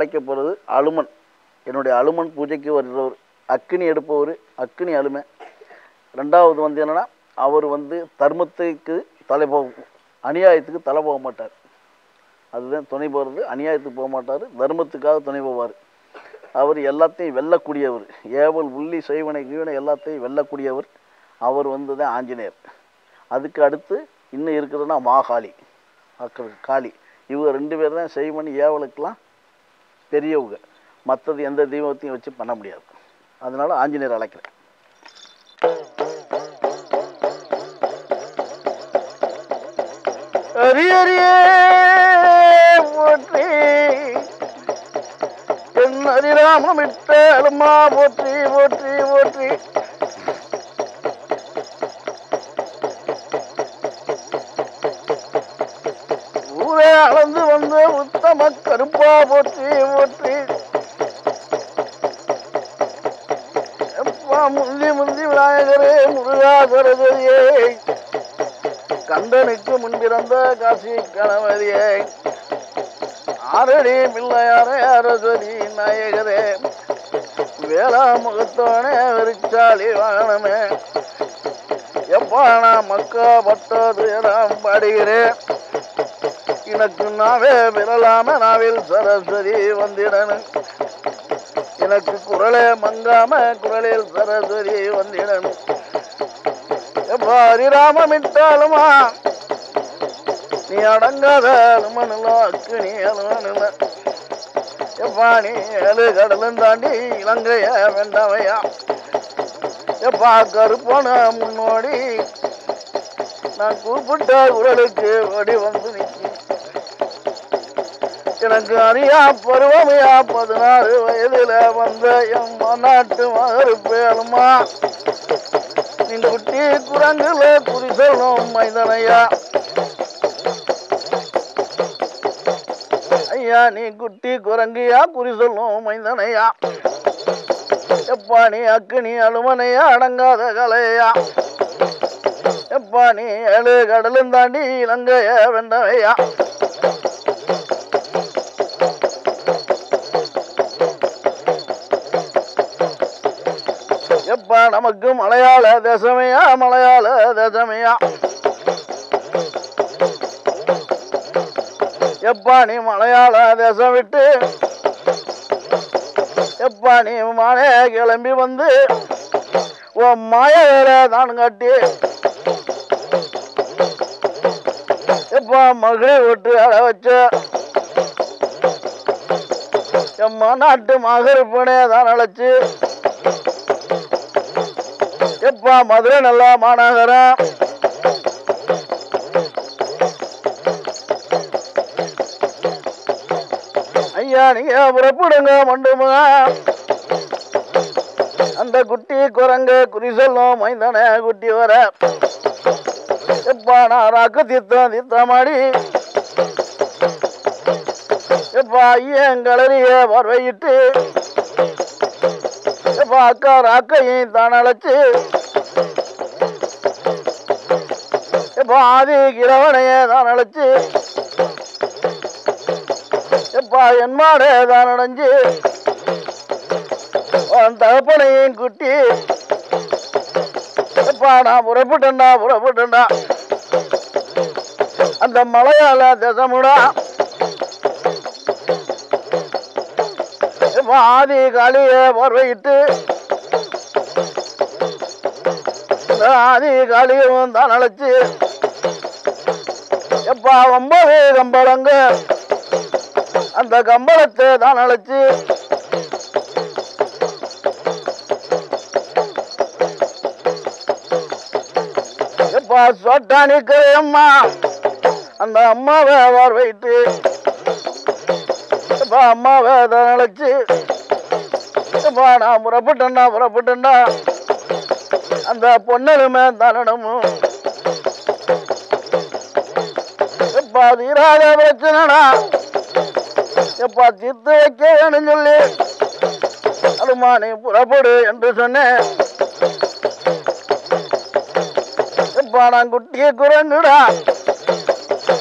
அழைக்க போகிறது அலுமன். என்னுடைய அலுமன் பூஜைக்கு வருகிறவர். அக்கினி எடுப்பவர் அக்கினி அலுமை. ரெண்டாவது வந்து என்னென்னா அவர் வந்து தர்மத்துக்கு தலை போக அநியாயத்துக்கு தலை போக மாட்டார். அதுதான் துணை போகிறது அநியாயத்துக்கு போக மாட்டார் தர்மத்துக்காக துணை போவார். அவர் எல்லாத்தையும் வெல்லக்கூடியவர். ஏவல் உள்ளி செய்வனை கீவனை எல்லாத்தையும் வெல்லக்கூடியவர். அவர் வந்து தான் ஆஞ்சநேயர். அதுக்கு அடுத்து இன்னும் இருக்கிறதுனா மாகாளி. அக்கா- காளி. இவங்க ரெண்டு பேர் தான் செய்வனி ஏவலுக்கெல்லாம் பெரியவங்க. மற்றது எந்த தெய்வத்தையும் வச்சு பண்ண முடியாது. அதனால ஆஞ்சநேயர் அழைக்கிறேன். அரியறியே போற்றி. என் அரிராமமிட்ட அலுமா போற்றி போற்றி போற்றி. அளந்து வந்த உத்தம கருப்பா போற்றி போற்றி. எப்பா முந்தி முந்தி விநாயகரே முருகா சரஸ்வதியே. கண்டனுக்கு முன்பிறந்த காசி கணவதியே ஆரடி பிள்ளையாரே அரஸ்வதி நாயகரே. வேளா முகத்தோனே வெறிச்சாலி வாகனமே. எப்பா நான் மக்கா பட்டது நான் பாடுகிறேன். எனக்கு நாவே விரலாம நாவில் சரஸ்வதி வந்திடனு. எனக்கு குரலே மங்காம குரலில் சரஸ்வதி வந்திடனு. எவ்வாறு ராமமிட்டாலுமா நீ அடங்காத அலுமனுலாக்கு நீ அலுமனுல எப்பா நீ ஏழு கடலும் தாண்டி இலங்கைய வேண்டாமையா எப்பா கருப்பான முன்னோடி? நான் கூப்பிட்ட குரலுக்கு ஓடி வந்து எனக்கு அறியா பருவமையா பதினாறு வயதுல வந்த என் நாட்டு பேருமா? நீ குட்டி குரங்குல குறி சொல்லும் மைதனையா? ஐயா நீ குட்டி குரங்கியா குறி சொல்லும் மைந்தனையா? எப்பா நீ அக்கினி அலுமனையா அடங்காத கலையா? எப்பா நீ ஏழு கடலும் தாண்டி இலங்கைய வெண்டவையா அப்பா நமக்கு மலையாள தேசமையா மலையாள தேசமையா. எப்பா நீ மலையாள தேசம் விட்டு எப்பா நீ மானே கிளம்பி வந்து உன் மாயவேல தான் கட்டி எப்பா மகிழி விட்டு அழ வச்ச எம்மா நாட்டு மகருப்பனே தான் அழைச்சு எப்பா மதுரை நல்லா மாநகரம் ஐயா நீங்க புறப்படுங்க மண்டுமா? அந்த குட்டி குரங்கு குறி சொல்லும் மைந்தன குட்டி வர. எப்பா நான் ராக்கு தித்தம் தித்தமாடி எப்பா ஐயன் கலரிய பார்வையிட்டு அக்கா ராக்கையும் தான் அழைச்சு பாதி ஆதி கிழவனையே தான் அழைச்சு எப்பா என் மாடே தான் அடைஞ்சு உன் தகப்பனையும் குட்டி எப்பா நான் புறப்பட்டேன்டா புறப்பட்டேன்டா. அந்த மலையால திசமுடா. எப்பா ஆதி காளிய பார்வையிட்டு ஆதி காளியும் தான் அழைச்சி. எப்பா ஒன்பது கம்பளங்க. அந்த கம்பளத்தை தான் அழைச்சி. எப்பா சொட்டானிக்கு அம்மா அந்த அம்மாவை வரவைட்டு எப்பா அம்மாவை தான் அழைச்சி. எப்பா நான் புறப்பட்டேன்டா புறப்பட்டேன்டா. அந்த பொன்னலுமே தன்னடமும் எப்பா தீராத பிரச்சனைடா? எப்பா சித்து வைக்க வேணும் சொல்லி? அலுமா நீ புறப்படு என்று சொன்னேன். எப்பா நான் குட்டிய குரங்குடா?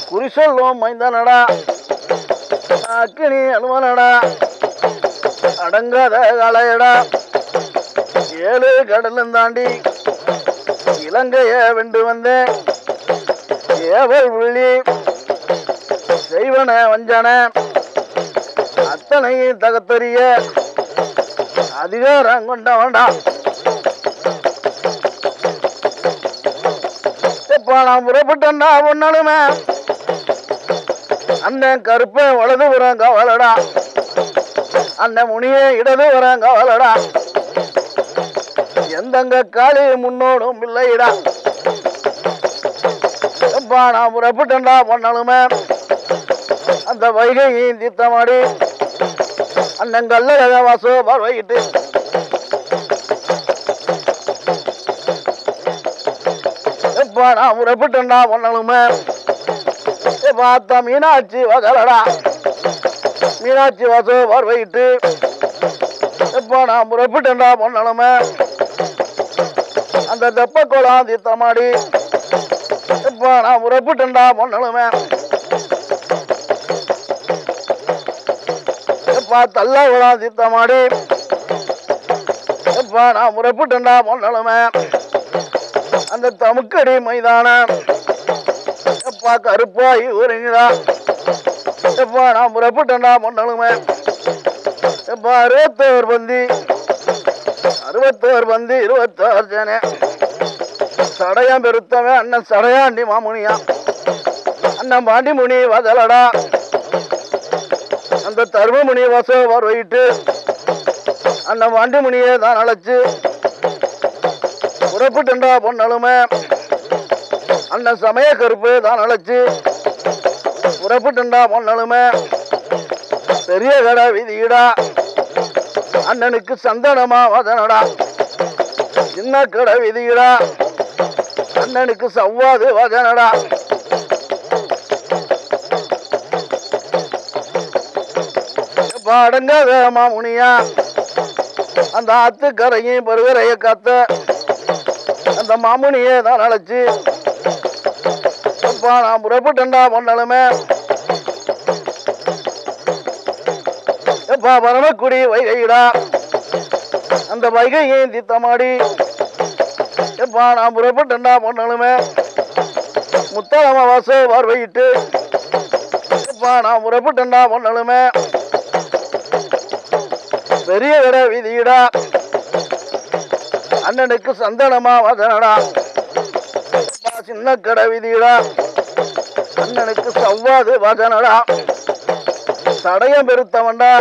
குறி சொல்லும் மைந்தனடா? அக்கினி அனுமனடா? அடங்காத கலையடா ஏழு கடலும் தாண்டி இலங்கைய வென்று வந்தேன். ஏவல் உள்ளி செய்வன வஞ்சன அத்தனை தகத்தறிய அதிகாரம் கொண்டவன்டா. இப்போ நான் புறப்பட்டேன்டா ஒன்னாலுமே அண்ணன் கருப்பை வலது புறம் கவலடா. அண்ணன் முனியே இடது புறம் கவலடா. எந்தங்க காளி முன்னோடும் இல்லைடா எப்பா நான் புறப்பட்டேன்டா பொண்ணலுமே அந்த வைகையின் தீர்த்தமாடி அண்ணன் கல்லழக வாசோ பார்வையிட்டு எப்பா நான் புறப்பட்டேன்டா பொண்ணலுமே பார்த்தா மீனாட்சி வகலடா. மீனாட்சி வாசோ பார்வையிட்டு எப்பா நான் புறப்பட்டேன்டா பொண்ணலுமே அந்த தெப்ப குளம் தித்தமாடி எப்பா நான் புறப்பட்டேன்டா பொண்ணலுமே எப்பா தள்ள குளம் தித்தமாடி எப்பா நான் புறப்பட்டேன்டா பொண்ணலுமே அந்த தமுக்கடி மைதானம். எப்பா கருப்பாய் ஊருங்கடா. எப்பா நான் புறப்பட்டேன்டா பொண்ணலுமே எப்பா அறுபத்தோர் பந்தி. அறுபத்தோர் பந்தி இருபத்தோர் ஜன. சடையான் பெருத்தவன் அண்ணன் சடையாண்டி மாமுனியா. அண்ணன் பாண்டிமுனி வதலடா அந்த தர்மமுனி வச வரவிட்டு அண்ணன் பாண்டிமுனியை தான் அழைச்சு புறப்பட்டுண்டா பொன்னலுமே அண்ணன் சமய கருப்பு தான் அழைச்சு புறப்பட்டுண்டா பொன்னலுமே பெரிய கடை விதிடா அண்ணனுக்கு சந்தனமா வதனடா சின்ன கடை விதிடா கண்ணனுக்கு சவ்வாது வதனடா. பாடங்காத மாமுனியா. அந்த ஆத்துக்கரையும் பருவரைய காத்த அந்த மாமுனியே தான் அழைச்சு அப்பா நான் புறப்பட்டேன்டா பொண்ணலுமே எப்பா பரமக்குடி வைகையிடா. அந்த வைகையை தித்தமாடி எப்பா நான் புறப்பட்டேன்டா பண்ணணுமே முத்தளம வாச பார்வையிட்டு எப்பா நான் புறப்பட்டேன்டா பண்ணணுமே பெரிய கடை வீதியிடா. அண்ணனுக்கு சந்தனமா வதனடா. சின்ன கடை வீதியிடா. அண்ணனுக்கு சவ்வாது வதனடா. சடையம் பெருத்தவன்டா.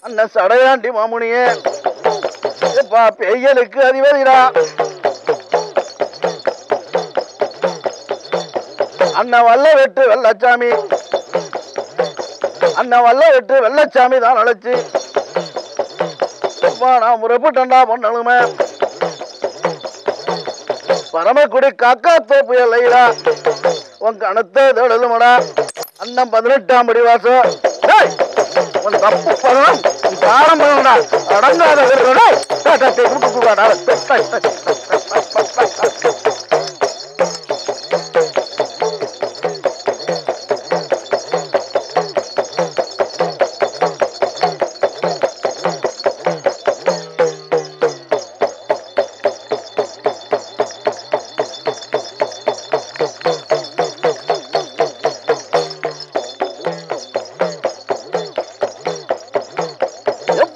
அண்ணன் சடையாண்டி மாமுனியே. எப்பா பெய்யலுக்கு அதிபதிடா. அண்ணா வல்ல வெட்டு வெள்ளச்சாமி. அண்ணா வல்ல வெட்டு வெள்ளச்சாமி தான் அழைச்சி. நான் முறைப்பட்டண்டா பொண்ணலுமே பரமக்குடி காக்கா தோப்பு இல்லையா உன் கணத்தை தேடலுமடா. அண்ணன் பதினெட்டாம் படி வாசம் உன் தப்பு பண்ணலாம் உன் காரம் பண்ணடா. அடங்காத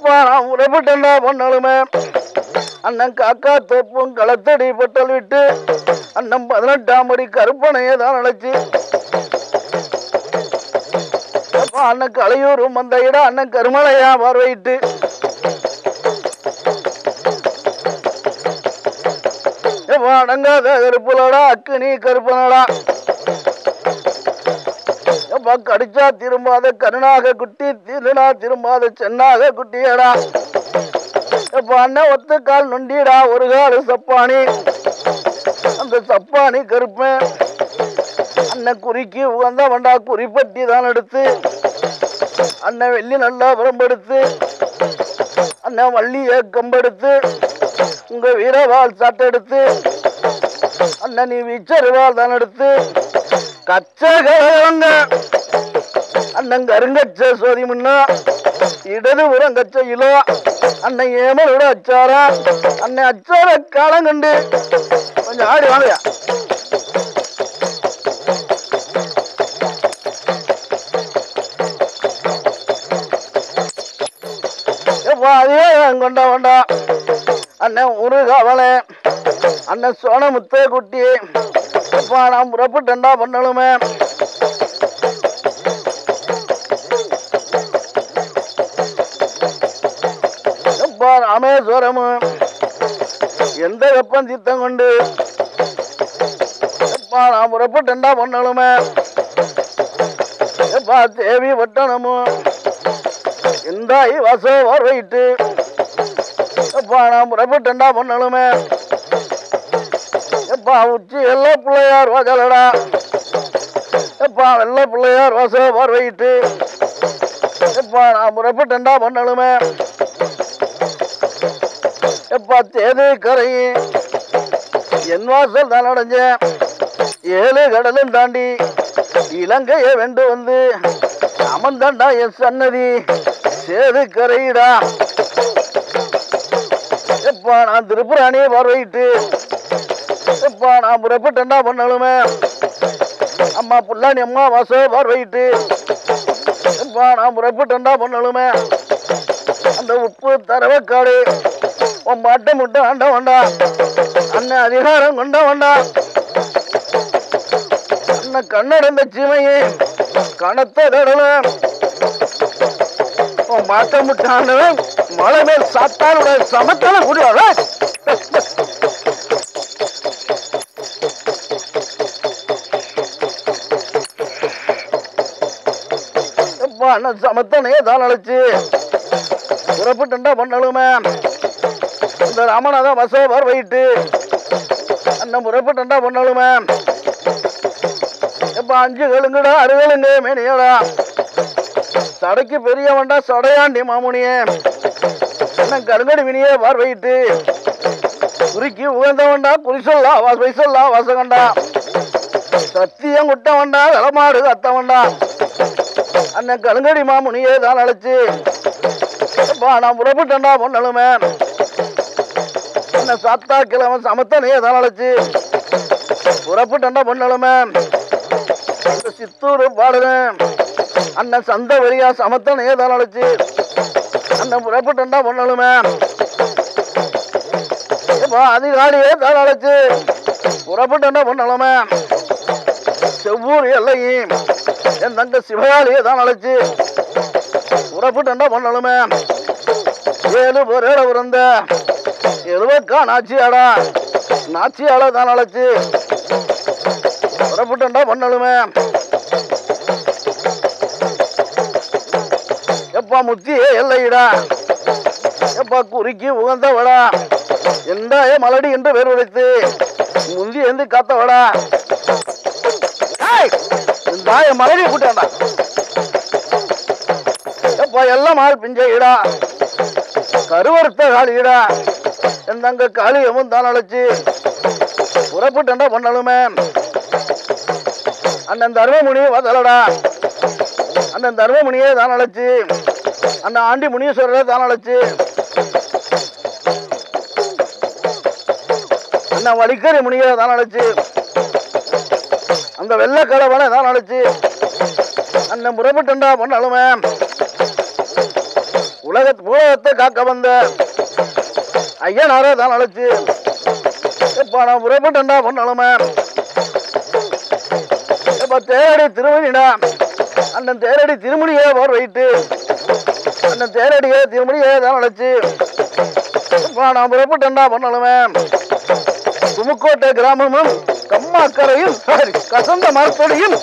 எப்பா நான் உறப்பட்டேன்டா அண்ணன் காக்கா தோப்பும் களத்தடி பொட்டல் விட்டு அண்ணன் பதினெட்டாம் படி கருப்பனையை தான் நினைச்சு அப்பா அண்ணன் கலையூரும் வந்த இடம் அண்ணன் கருமலையா பார்வையிட்டு. எப்பா அடங்காத கருப்புலடா அக்கினி கருப்பனடா எப்பா கடிச்சா திரும்பாத கருணாக குட்டி திருநா திரும்பாத சென்னாக குட்டியடா. எப்பா அண்ணன் ஒத்த கால் நொண்டிடா ஒரு கால் சப்பானி. அந்த சப்பானி கருப்பேன் அண்ணன் குறிக்கு உகந்த வண்டா குறிப்பட்டி தான் எடுத்து. அண்ணன் வெள்ளி நல்லா புறம்பெடுத்து. அண்ணன் வள்ளிய கம்பெடுத்து உங்க வீரவால் சாட்டெடுத்து அண்ணன் நீ விச்சருவாள் தான் எடுத்து. கச்சகங்க அண்ணன் கருங்கச்ச சோதி முன்னா இடது புறங்கச்சையிலோ அண்ணன் ஏமனோட அச்சாரா அண்ணன் அச்சார காலம் கண்டு கொஞ்சம் ஆடி வாங்கயா கொண்டா கொண்டா. அண்ணன் ஒரு கவலை அண்ணன் சோனமுத்த குட்டி. எப்பா நான் புறப்பட்டேன்டா பண்ணலுமே. ராமேஸ்வரமு எந்த வெப்பம் சித்தம் கொண்டு? எப்பா நான் புறப்பட்டுண்டா பண்ணணுமே எப்பா தேவி பட்டணமும் எந்தாய் வாச ஓர்வையிட்டு எப்பா நான் புறப்பட்டுண்டா பண்ணணுமே எப்பா உச்சி எல்லா பிள்ளையார் வாசலடா? எப்பா வெள்ள பிள்ளையார் வசோ பார்வையிட்டு? எப்பா நான் புறப்பட்டுண்டா பண்ணணுமே எப்பா தேது கரை என் வாசல் தான் அடைஞ்சேன் ஏழு கடலும் தாண்டி இலங்கையை வெண்டு வந்து அமர்ந்தாண்டா என் சன்னதி. சேது கரையிடா எப்பா நான் திருப்புராணியை பார்வையிட்டு எப்பா நான் புறப்பட்டேன்டா பண்ணணுமே அம்மா புல்லாணி அம்மா வாச பார்வையிட்டு எப்பா நான் புறப்பட்டேன்டா பண்ணணுமே அந்த உப்பு தரவக்காடு உன் பாட்டை முட்டை ஆண்ட வேண்டா அண்ணன் அதிகாரம் கொண்ட வேண்டா அண்ணன் கண்ணடந்த சீமையே கனத்த உன் பாட்டை முட்டை ஆண்டவன் மலை மேல் சாத்தானோட சமத்தலை குடியாத சமத்தனையே தான் அழைச்சு புறப்பட்டுண்டா பண்ணலுமே இந்த ராமநாத வச பார்வையிட்டு அண்ணன் புறப்பட்டுண்டா பண்ணலுமே இப்போ அஞ்சு கழுங்குடா அறுகழுங்க மேனியடா. சடைக்கு பெரியவன்டா சடையாண்டி மாமுனியே. அண்ணன் கருங்கடி வினியே பார்வையிட்டு குறுக்கி உகந்தவன்டா குறிசொல்லா வாச சொல்லா வாசகண்டா சத்தியம் குட்டவன்டா விளமாடு அத்தவன்டா அண்ணன் கருங்கடி மாமுனியே தான் அழைச்சு அப்பா நான் புறப்பட்டேன்டா பொண்ணலுமே என்ன சாத்தா கிழமை சமத்தானே தான் அழைச்சு. புறப்பட்டேன்டா பொண்ணலுமே? இந்த சித்தூர் பாடுறேன் அண்ணன் சந்த வரியா சமத்தனையே தான் அழைச்சு. அண்ணன் புறப்பட்டுண்டா பொண்ணலுமே? இப்போ அதிகாரியே தான் அழைச்சு. என்ன பொண்ணலுமே? செவ்வூர் எல்லையும் என் தங்க சிவகாலியே தான் அழைச்சு. என்ன பொண்ணலுமே? ஏழு பொருள பிறந்த எழுவக்கா நாச்சியாடா நாச்சியால தான் அழைச்சி புறப்பட்டேன்டா பண்ணலுமே எப்பா முத்தியே எல்லையிடா? எப்பா குறுக்கி உகந்த வடா எந்தாய மலடி என்று பேர் உடைத்து முந்தி எந்து காத்த வடா தாய மலடி கூட்டாண்டா. எப்பா எல்லாம் ஆள் பிஞ்சையிடா? கருவறுத்த காளியிடா எந்தங்க காளியமும் தான் அழைச்சி. புறப்பட்டா பண்ணலுமே? அண்ணன் தர்மமுனியை வதலடா அண்ணன் தர்மமுனியே தான் அழைச்சி. அண்ணன் ஆண்டி முனீஸ்வரரை தான் அழைச்சி. அண்ணன் வடிக்கறி முனியை தான் அழைச்சு. அந்த வெள்ளக்கிழவனை தான் அழைச்சி. அண்ணன் புறப்பட்டா பண்ணலுமே? உலக உலகத்தை காக்க வந்த ஐயா நாரே தான் அழைச்சு. எப்பா நான் புறப்பட்டேன்டா பொண்ணலுமே எப்ப தேரடி திருமணிடா. அண்ணன் தேரடி திருமணியே போர் வைட்டு அண்ணன் தேரடியே திருமணியே தான் அழைச்சு. எப்பா நான் புறப்பட்டேன்டா பொண்ணலுமே துமுக்கோட்டை கிராமமும் கம்மாக்கரையும் சாரி கசந்த மரத்தொடியும்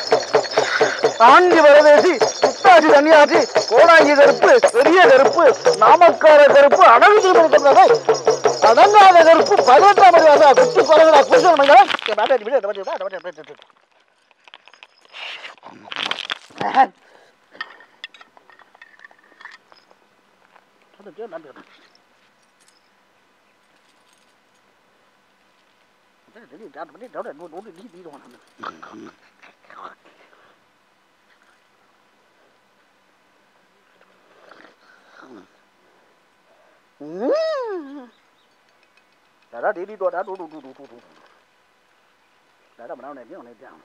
ஆண்டி வரதேசி புத்தாசி தனியாசி கோடாங்கி கருப்பு பெரிய கருப்பு நாமக்கார கருப்பு அடகு அடங்காத கருப்பு பதினெட்டாம் படி வாசா குத்து Đã 里多那嘟嘟嘟嘟嘟嘟 đu đu đu đu đu.